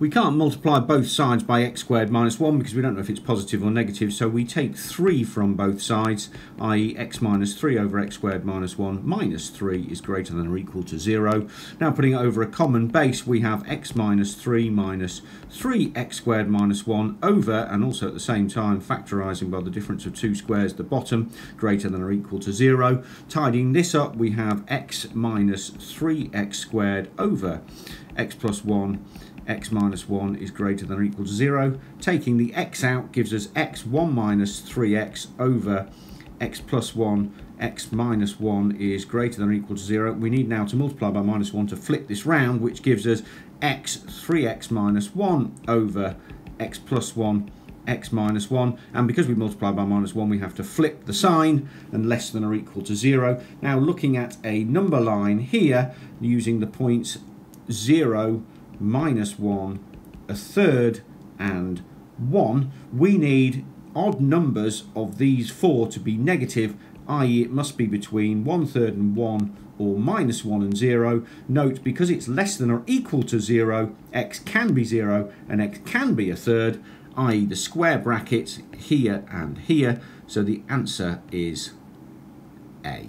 We can't multiply both sides by x squared minus 1 because we don't know if it's positive or negative, so we take 3 from both sides, i.e. x minus 3 over x squared minus 1 minus 3 is greater than or equal to 0. Now putting it over a common base, we have x minus 3 minus 3x squared minus 1 over, and also at the same time factorising by the difference of two squares the bottom, greater than or equal to 0. Tidying this up, we have x minus 3x squared over x plus 1 x minus 1 is greater than or equal to 0. Taking the x out gives us x 1 minus 3x over x plus 1 x minus 1 is greater than or equal to 0. We need now to multiply by minus 1 to flip this round, which gives us x 3x minus 1 over x plus 1 x minus 1 and because we multiply by minus 1 we have to flip the sign and less than or equal to 0. Now looking at a number line here using the points 0 minus 1, a third, and 1, we need odd numbers of these four to be negative, i.e. it must be between 1 third and 1 or minus 1 and 0. Note, because it's less than or equal to 0, x can be 0 and x can be a third, i.e. the square brackets here and here. So the answer is A.